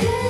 good.